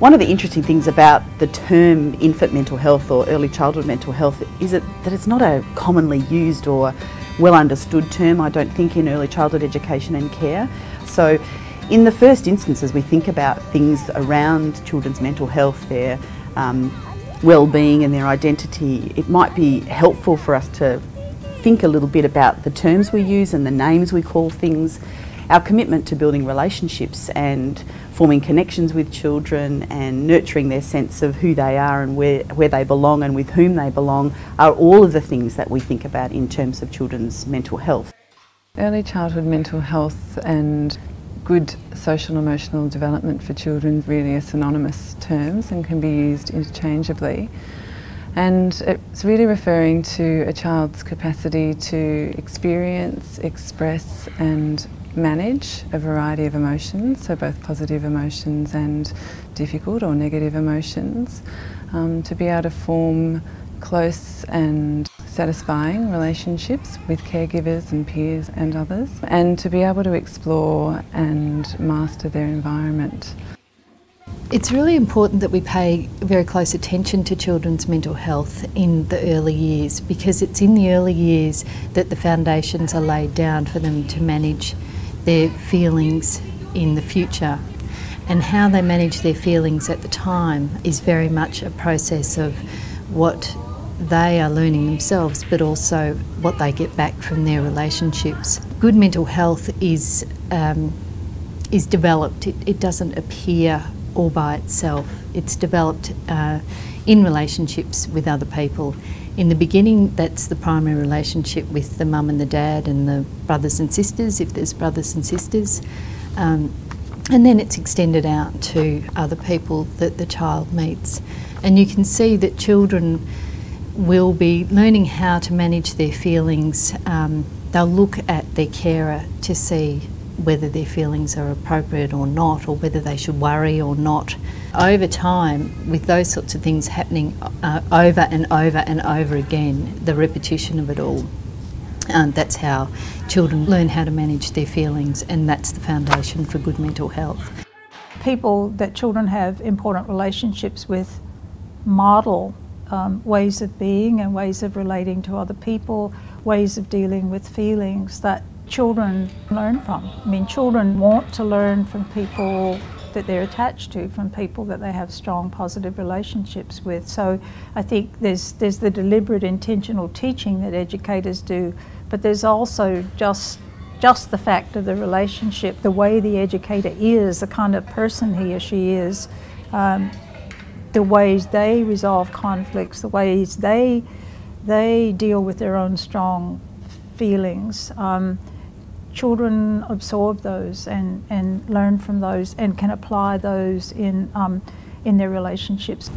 One of the interesting things about the term infant mental health or early childhood mental health is that it's not a commonly used or well understood term, I don't think, in early childhood education and care. So, in the first instance, as we think about things around children's mental health, their um, well-being and their identity, it might be helpful for us to think a little bit about the terms we use and the names we call things, our commitment to building relationships and forming connections with children and nurturing their sense of who they are and where, where they belong and with whom they belong are all of the things that we think about in terms of children's mental health. Early childhood mental health and good social and emotional development for children really are synonymous terms and can be used interchangeably. And it's really referring to a child's capacity to experience, express and manage a variety of emotions, so both positive emotions and difficult or negative emotions, um, to be able to form close and satisfying relationships with caregivers and peers and others, and to be able to explore and master their environment. It's really important that we pay very close attention to children's mental health in the early years because it's in the early years that the foundations are laid down for them to manage their feelings in the future. And how they manage their feelings at the time is very much a process of what they are learning themselves, but also what they get back from their relationships. Good mental health is um, is developed. It, it, doesn't appear all by itself. It's developed uh, in relationships with other people. In the beginning, that's the primary relationship with the mum and the dad and the brothers and sisters, if there's brothers and sisters. Um, and then it's extended out to other people that the child meets. And you can see that children will be learning how to manage their feelings. Um, they'll look at their carer to see whether their feelings are appropriate or not, or whether they should worry or not. Over time, with those sorts of things happening uh, over and over and over again, the repetition of it all, um, that's how children learn how to manage their feelings, and that's the foundation for good mental health. People that children have important relationships with model um, ways of being and ways of relating to other people, ways of dealing with feelings that children learn from. I mean, children want to learn from people that they're attached to, from people that they have strong positive relationships with. So I think there's, there's the deliberate intentional teaching that educators do, but there's also just just the fact of the relationship, the way the educator is, the kind of person he or she is, um, the ways they resolve conflicts, the ways they they deal with their own strong feelings. Um, children absorb those and, and learn from those and can apply those in, um, in their relationships.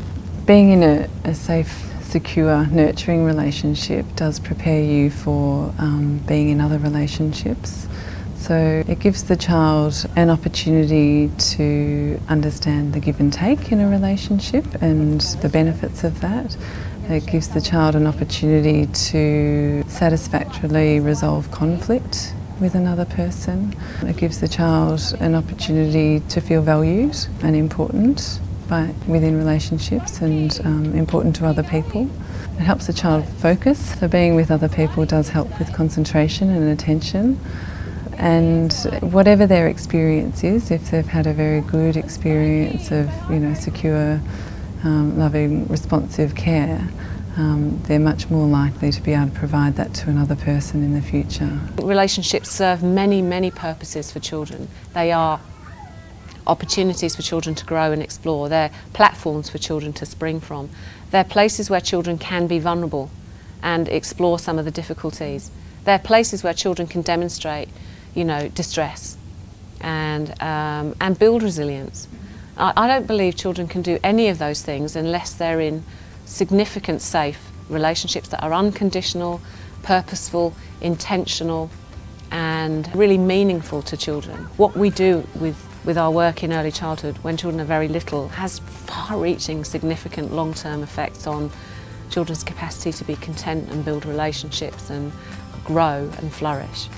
Being in a, a, safe, secure, nurturing relationship does prepare you for um, being in other relationships. So it gives the child an opportunity to understand the give and take in a relationship and the benefits of that. It gives the child an opportunity to satisfactorily resolve conflict with another person. It gives the child an opportunity to feel valued and important by, within relationships and um, important to other people. It helps the child focus, so being with other people does help with concentration and attention. And whatever their experience is, if they've had a very good experience of, you know, secure, um, loving, responsive care, um, they're much more likely to be able to provide that to another person in the future. Relationships serve many, many purposes for children. They are opportunities for children to grow and explore. They're platforms for children to spring from. They're places where children can be vulnerable and explore some of the difficulties. They're places where children can demonstrate, you know, distress and, um, and build resilience. I, I don't believe children can do any of those things unless they're in significant safe relationships that are unconditional, purposeful, intentional and really meaningful to children. What we do with, with our work in early childhood when children are very little has far-reaching significant long-term effects on children's capacity to be content and build relationships and grow and flourish.